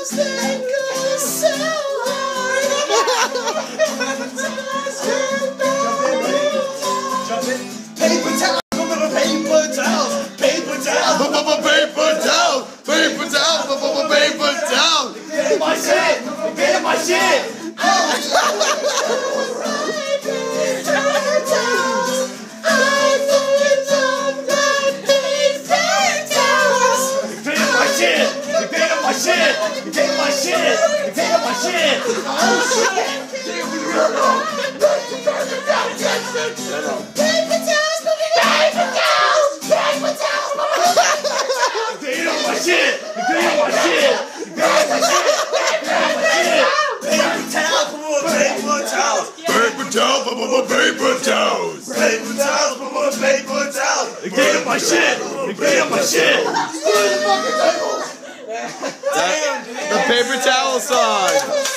towels, they so hard. Paper towels, paper paper Paper paper paper get my shit, get my shit. My shit, my shit, get my shit. Get my shit, get my shit, get my shit. Paper towels, paper towels. Paper towel, paper towels. Paper towels, paper towels. Get my shit, get my shit. The paper towel song.